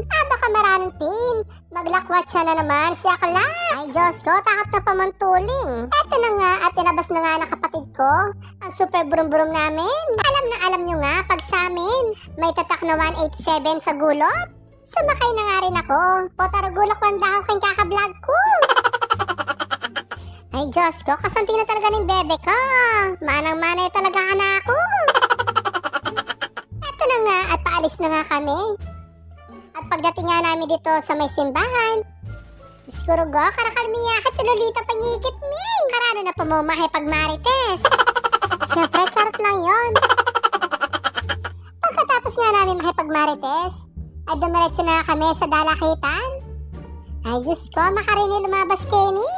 Ah, baka maraming pin. Maglakwat siya na naman si Akla. Ay, Diyos ko, takot na pamantuling. Eto na nga at ilabas na nga ng kapatid ko. Ang super brum-brum namin. Alam na alam nyo nga, pag sa amin, may tatak na 187 sa gulot. Sumakay na nga rin ako. Potaragulok wanda ako kay kakablog ko. Ay, Diyos ko, kasanti na talaga ng bebe ko. Manang-manay talaga ka na ako. Eto na nga at paalis na nga kami. At pagdating nga namin dito sa may simbahan, Siguro go, karakalmiya ka tululita panyikit mi. Karano na pumumahay pag marites. Siyempre, charot lang yon. Pagkatapos nga namin makipagmarites, ay dumiretso na kami sa dalakitan. Ay, Diyos ko, makarini lumabas Kenny.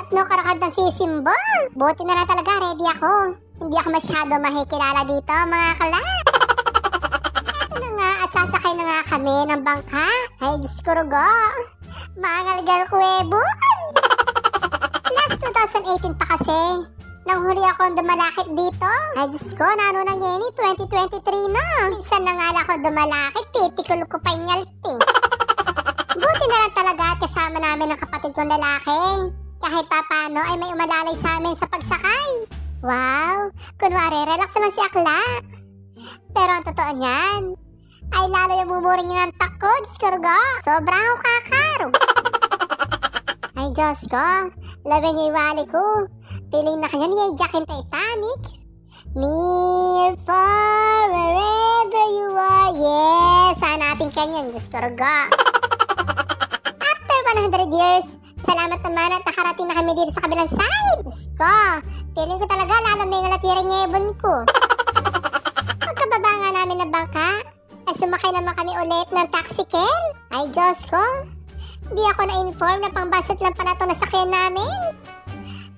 At no karakad ng sisimbo. Buti na lang talaga, ready ako. Hindi ako masyado mahikilala dito, mga kala. Ito na nga, kami ng bangka. Ay, Diyos ko, rugo. Mangalgal kuwebon. Last 2018 pa kasi. Nang huli akong dumalakit dito. Ay, Diyos ko, nano na yeni, 2023 na. Minsan na nga ako dumalakit, titikul ko pa yung yalti. Buti na lang talaga kasama namin ang kapatid kong lalaki. Kahit pa paano ay may umalalay sa amin sa pagsakay. Wow, kunwari relax lang si Akla. Pero ang totoo niyan, ay lalo yung mumuring yung antak ko, Diyos ko, rugo. Sobrang ako kakaro. Ay, Diyos ko, labi niya yung wali ko. Piling na kanya niya Jack and Titanic. Near, far, wherever you are, yes, hanapin ka niyan, Diyos ko, rugo. After 100 years, salamat naman at nakarating na kami dito sa kabilang side. Diyos ko, feeling ko talaga lalo may nalatira niya ibon ko. ulit ng taxi ken. Ay, Diyos ko, hindi ako na-inform na pang-budget lang pala ito nasakyan namin.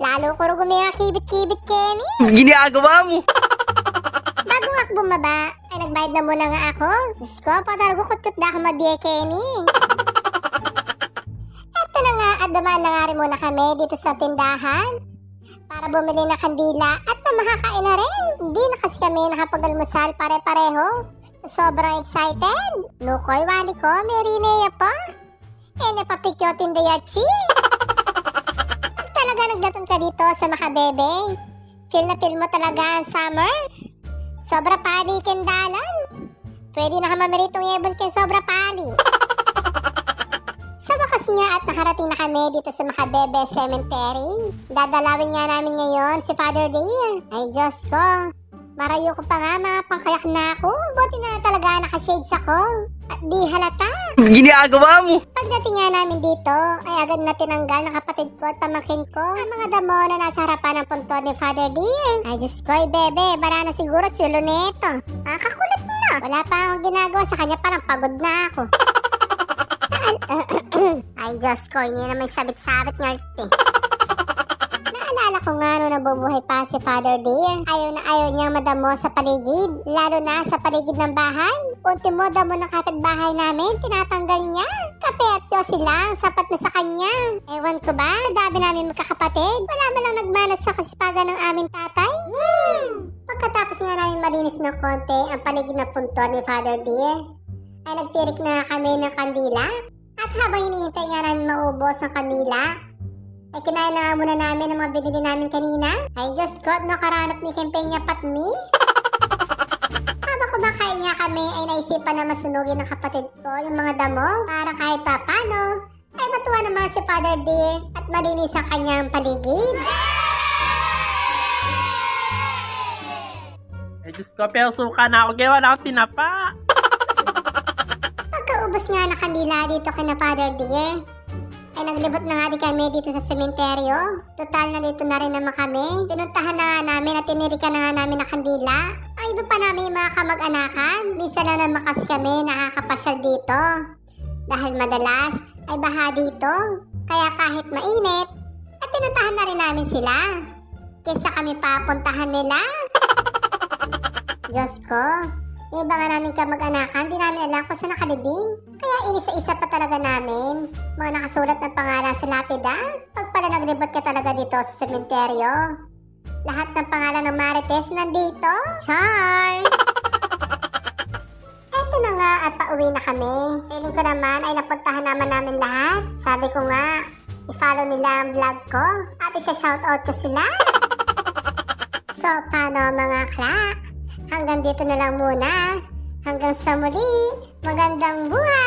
Lalo ko rin gumawa kibit-kibit, Kenny. Ginagawa mo. Bago ako bumaba, ay nagbayad na muna nga ako. Diyos ko, patalago kut-kut na ako mabiye, Kenny. Eto na nga, at dumaan na nga rin muna kami dito sa tindahan para bumili ng kandila at na makakain na rin. Hindi na kasi kami nakapag-almusal pare-pareho. Sobrang excited. Nukoy, wali ko, may rineya pa. Eh, napapikyotin dayachi. Pag talaga nagdaton ka dito sa Makabebe, feel na feel mo talaga ang summer. Sobra pali kendalan. Pwede na ka mamiritong ebon kay sobra pali. Sa wakas nga at nakarating na kami dito sa Makabebe Cemetery. Dadalawin nga namin ngayon si Father Dear. Ay Diyos ko, marayo ko pa nga mga pangkayak na ako. Buti na talaga nakashades ako. At di halata. Ginagawa mo. Pagdating nga namin dito, ay agad na tinanggal ng kapatid ko at pamangkin ko ang mga damo na nasa harapan ng puntod ni Father Dear. Ay Diyos ko, ay bebe, bara na siguro chulo nito. Ah, kakulit na. Wala pa akong ginagawa sa kanya, parang pagod na ako. ay Diyos ko, hindi na may sabit-sabit nga eh. Nga nung nabubuhay pa si Father Dear. Ayaw na ayaw niyang madamo sa paligid. Lalo na sa paligid ng bahay. Ultimo damo ng kapitbahay namin, tinatanggal niya. Kape at yosi lang, sapat na sa kanya. Ewan ko ba, dabi namin magkakapatid. Wala man lang nagmanas sa kasipagan ng aming tatay. Pagkatapos nga namin malinis ng konti ang paligid na punto ni Father Dear, ay nagtirik na kami ng kandila. At habang hinihintay nga namin maubos ang kandila, ay kinain na nga muna namin ang mga binili namin kanina. Ay Diyos ko, nakaranap ni Kempenya Patmi. Habang kumakain nga kami ay naisipan na masunugin ng kapatid ko yung mga damo para kahit pa paano ay matuwa naman si Father Dear at malinis ang kanyang paligid. Eh, Diyos ko, pero suka na ako. Kaya wala akong tinapa. Pagkaubos nga ng kandila dito kay na Father Dear, ay naglibot na nga din kami dito sa sementeryo. Total na dito na rin naman kami. Pinuntahan na nga namin at tinirikan na nga namin ng kandila. Ay iba pa namin mga kamag-anakan. Minsan lang naman kasi kami nakakapasyal dito. Dahil madalas ay baha dito. Kaya kahit mainit, ay pinuntahan na rin namin sila. Kesa kami papuntahan nila. Diyos ko, yung iba nga namin kamag-anakan, di namin alam kung saan nakalibing. Kaya inisa-isa pa talaga namin. Mga nakasulat ng pangalan sa lapida. Pag pala naglibot ka talaga dito sa sementeryo. Lahat ng pangalan ng Marites nandito. Char! Eto na nga at pauwi na kami. Feeling ko naman ay napuntahan naman namin lahat. Sabi ko nga, i-follow nila ang vlog ko at isa-shoutout ko sila. So, paano mga kla? Hanggang dito na lang muna. Hanggang sa muli, magandang buhay!